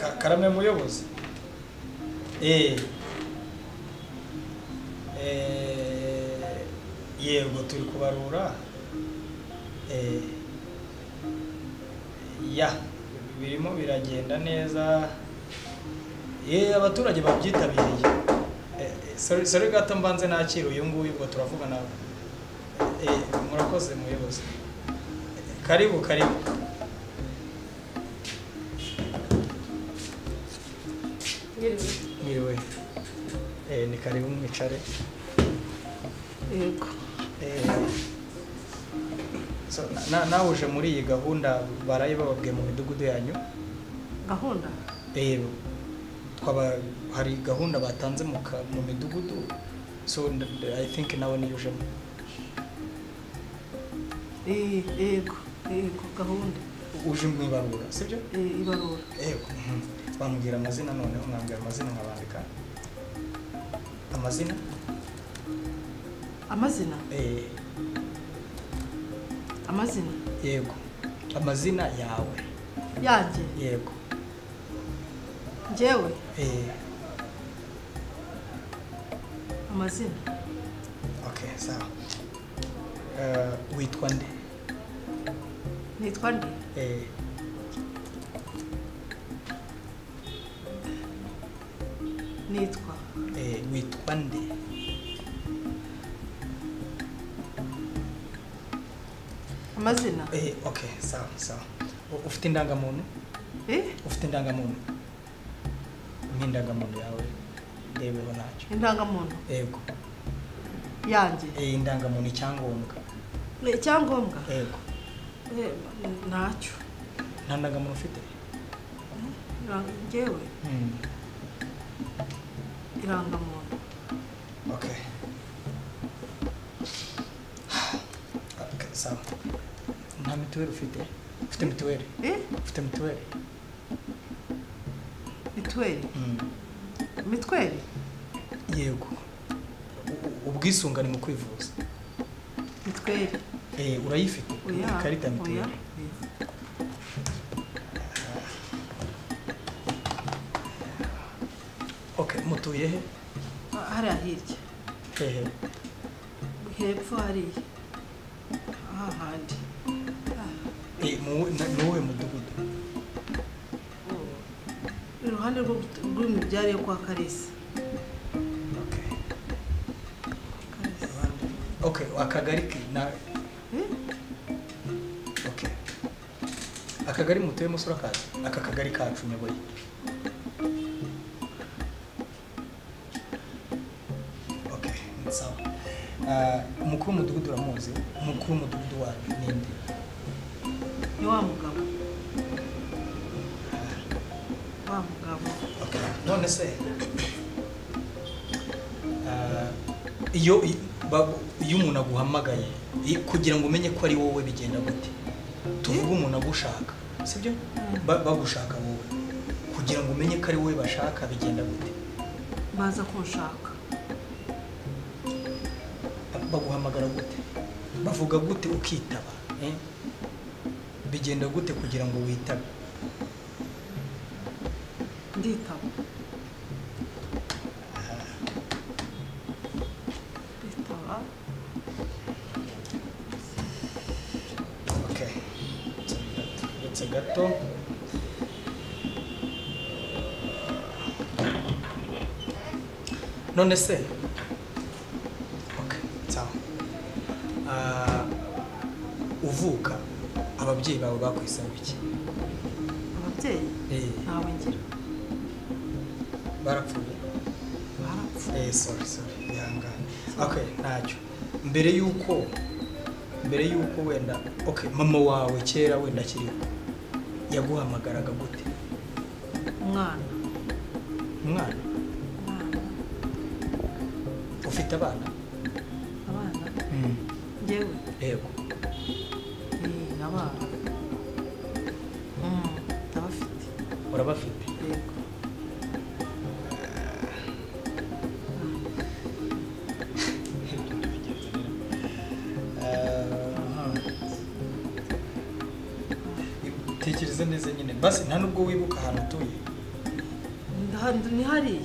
Ka- karame muyobozi. Eh. Eh yego turi kubarura. Eh. Ya birimo biragenda neza. Abaturage babyitabiriye. Sorry gato mbanze nakira uyu nguyu ubwo turavugana. Murakoze muyobozi. Karibu karibu. Ni karibu mwicare yego Eh, so, na- na- nawe uje muri iyi gahunda baraye bababwiye mu midugudu yanyu gahunda Eh, twaba hari gahunda batanze mu midugudu. So i think nawe niyo ujemo Eh, yego yego gahunda uje mu ibarura sibyo Eh, ibarura. Yego mhm. bambwira amazina noneho mwambwira amazina nkabandika amazina? Amazina? Eh, amazina? Yego. Amazina yawe. Yanjye yego. Njyewe Eh, amazina? Okay sawa. Eh, witwa nde? Nitwa nde? Eh, nitwa witwa nde amazina? Eh, okay sawa sawa. Ufite indangamuntu eh? Ufite indangamuntu nk'indangamuntu yawe ndebeho ntacyo indangamuntu yego yanjye Eh, indangamuntu icyangombwa Eh, icyangombwa yego Eh, ntacyo nta ndangamuntu ufite Iranga- njyewe Hmm, irangamuntu okay sawa nta mituweli ufite ufite mituweli ufite mituweli mitweri Hmm, mitweri yego ubwisungane mu kwivuza mitweri Eh, urayifite ikarita ya mituweli mutuye he hariya hirya hehe hepfo hariya aha handi Eh, ni uwuhe mudugudu iruhande gut- rw'imibyare yo kwa Karesi. okay. Akagari ki? Na Eh? okay. Akagari mutuyemo sura kazi aka kagari kacu nyoboye umukuru w'umudugudu uramuzi umukuru w'umudugudu wanyu ninde ni wa mugabo. Wa mugabo. None se. Ah, iyo iyo umuntu aguhamagaye kugira ngo umenye ko ari wowe bigenda gute. Tuvuge umuntu agushaka sibyo? Ba- bagushaka wowe. Kugira ngo umenye ko ari wowe bashaka bigenda gute. Baza kunshaka baguhamagara gute bavuga gute ukitaba eh? bigenda gute kugira ngo witabe nditaba nditaba. Uretse gato. None se ababyeyi bawe bakwisaba iki ababyeyi? Eh, ntawe ngira barapfuye? Barapfuye. Eh, sorry, sorry, ihangane. Okay, ntacyo. Mbere yuko mbere yuko wenda okay, mama wawe kera wenda akiriho yaguhamagaraga gute? umwana. Umwana? Ufite abana? abana? Njyewe Yego. eh, abana. Urabafite? tekereza neza nyine. Basi nta nubwo wibuka ahantu utuye? Ni hariya.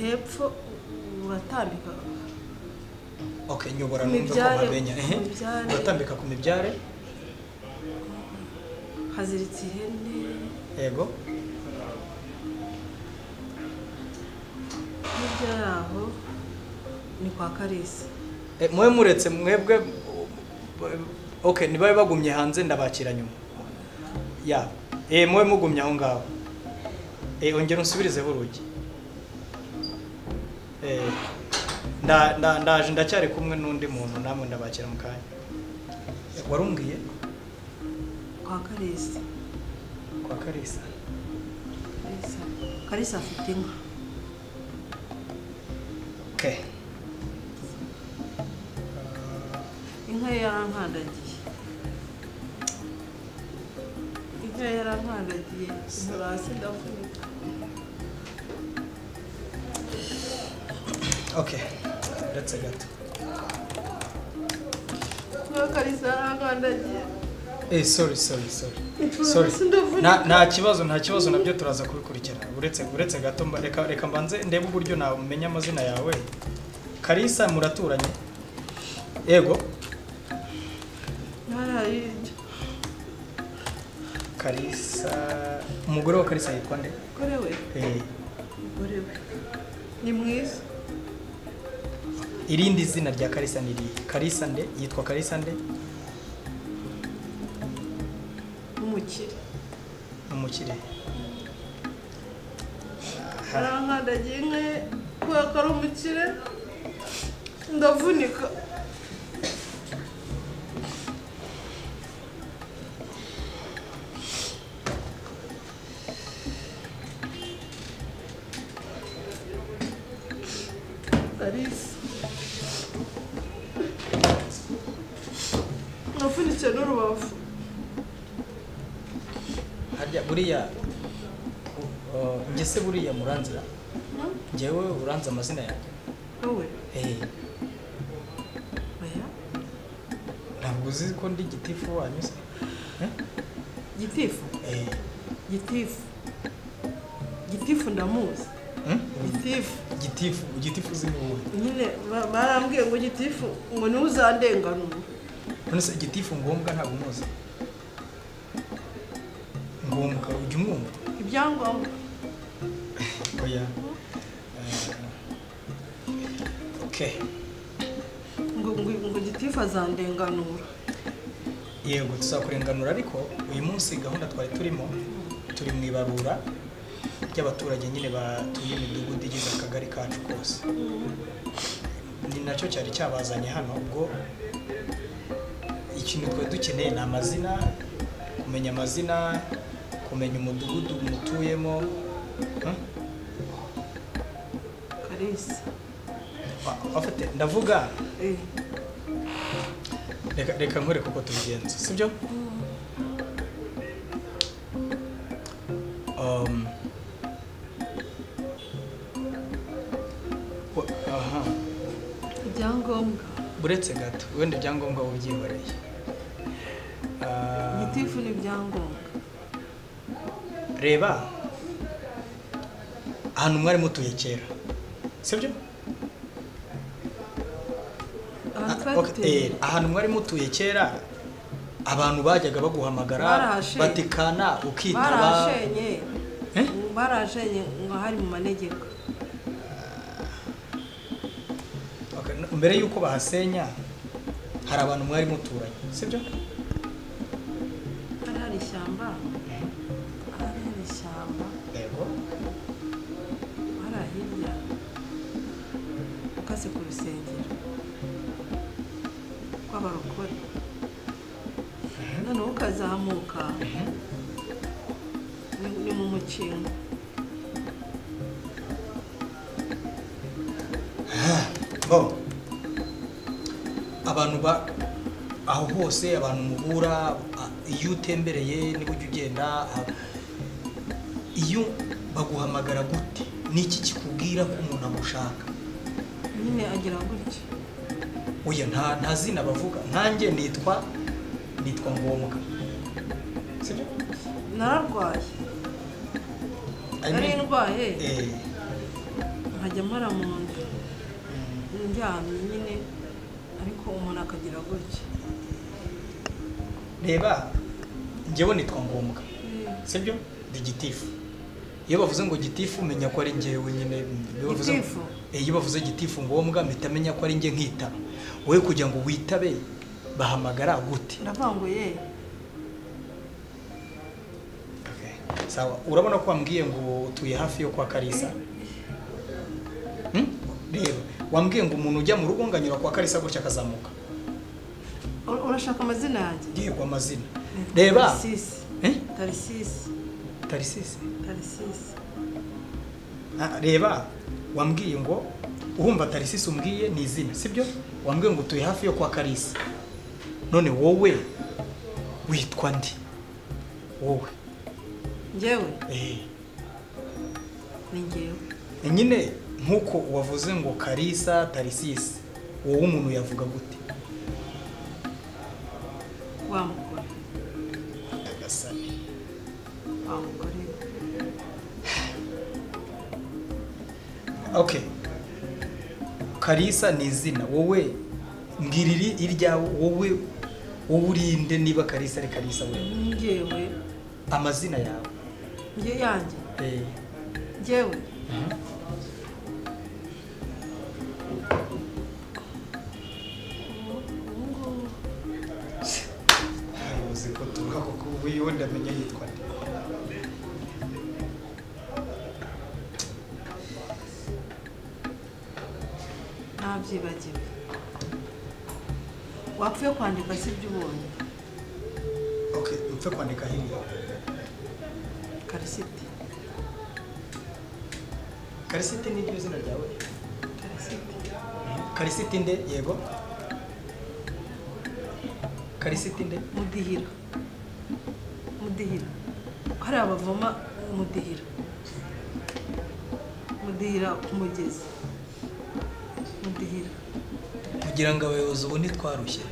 Hepfo uratambika. Okay nyobora Ku numve ko mpamenya. Uratambika ku mibyare? Haziritse ihene. Yego hirya yaho ni kwa karisa Eh, mwe muretse mwebwe okay nibabe bagumye hanze ndabakira nyuma ya eh mwe mugumye aho ngaho eh ongera unsubirizeho urugi eh nda nda ndaje ndacyari kumwe n'undi muntu namwe ndabakira mu kanya warumbwiye kwa karisa Kalisa karisa. Karisa. Afite inka okay. Inka ye yarankandagiye inka ye yarankandagiye inkura hasi ndavunika okay. Uretse gato inka karisa yarankandagiye eh sorry sorry sorry. Sorry. nta kibazo nta kibazo na byo turaza kubikurikirana. Uretse uretse gato reka reka mbanze ndebe uburyo namenya amazina yawe. Kalisa muraturanye. Yego Kalisa umugore wa Kalisa yitwa nde? Umugore we? Eh. Umugore we. Ni mwiza. Irindi zina rya Kalisa ni irihe Kalisa nde? Yitwa Kalisa nde? N'umukire. Umukire. Yarankandagiye inka ye kubera ko ari umukire ndavunika. Kalisa navunitse n'urubavu. Buriya njye se buriya muranzira. Njyewe uranze amazina yanjye wowe eh. Ntabwo uzi ko ndi gitifu wanyu se Eh? gitifu? Eh. Gitifu. Gitifu ndamuzi. Hmm? gitifu. Gitifu. Gitifu uzi ni wowe nyine ba- barambwiye ngo gitifu ngo ni we uzandenganura none se gitifu ngombwa ntabwo umuzi? Ngombwa ujya umwumva ibyangombwa. Oya. Ngo ngo gitifu azandenganura yego tuzakurenganura ariko uyu munsi gahunda twari turimo turi mu ibarura ry'abaturage nyine batuye imidugudu igize akagari kacu kose. Ni na cyo cyari cyabazanye hano ubwo ikintu twari dukeneye ni amazina kumenya amazina kumenya umudugudu mutuyemo. Karisa ndavuga. Eh. Reka reka nkwereke uko tubigenza sibyo? Um, ibyangombwa. Uretse gato wenda ibyangombwa ubyihoreye Ah, gitifu ni ibyangombwa. Reba ahantu mwari mutuye kera sibyo? Ahantu Ah, eh, mwari mutuye kera abantu bajyaga baguhamagara batikana ukitaba. Barashenye Eh? ngo hari mu manegeka. Mbere y'uko bahasenya hari abantu mwari muturanye sibyo? Ukazamuka ni- mu mukingo abantu ba aho hose abantu muhura iyo utembereye niba ujya ugenda iyo baguhamagara gute? Niki kikubwira ko umuntu agushaka? Nyine agira gutya. Oya nta zina bavuga. Nkanjye nitwa nitwa ngombwa. Sibyo nararwaye nari ndwaye Eh, nkajya mpora mu nda ndyamye nyine ariko umuntu akagira gutya. Reba njyewe nitwa ngombwa. Eh, sibyo? Ndi gitifu. Iyo bavuze ngo gitifu umenya ko ari njyewe nyine iyo bavuze ngo- Gitifu? Eh, iyo bavuze gitifu ngombwa mpita menya ko ari njye nkitaba wowe kugira ngo witabe bahamagara gute? Ndavuga sawa. Urabona ko wambwiye ngo utuye hafi yo kwa karisa Hmm? reba wambwiye ngo umuntu ujya mu rugo nganyura kwa karisa gutya akazamuka? Ur- urashaka amazina yanjye? Yego amazina. Nitwa reba. Tarisisi Eh? tarisisi tarisisi Ah, reba. Wambwiye ngo urumva tarisisi umbwiye ni izina sibyo? Wambwiye ngo utuye hafi yo kwa karisa none wowe witwa ndi? Wowe. Njyewe eh. Ni njyewe nyine nk'uko wavuze ngo karisa tarisisi wowe umuntu yavuga gute? Wa mugore. Nyagasani. wa mugore. Okay karisa ni izina. Wowe mbwiriri iryawe wowe wowe urinde niba karisa ari karisa we njyewe amazina yawe. Njye yanjye eh. Njyewe ubu ngubu uzi ko tuvuga kuko wiwe ndamenya yitwa nde? Ntabyibagiwe wapfuye kwandika si ibyo ubonye? Okay mpfe kwandika hiriya karisiti karisiti ni ryo zina ryawe karisiti karisiti nde yego karisiti nde mudihira mudihira hariya bavoma mudihira mudihira ku mugezi mudihira kugira ngo abayobozi ubone twarushye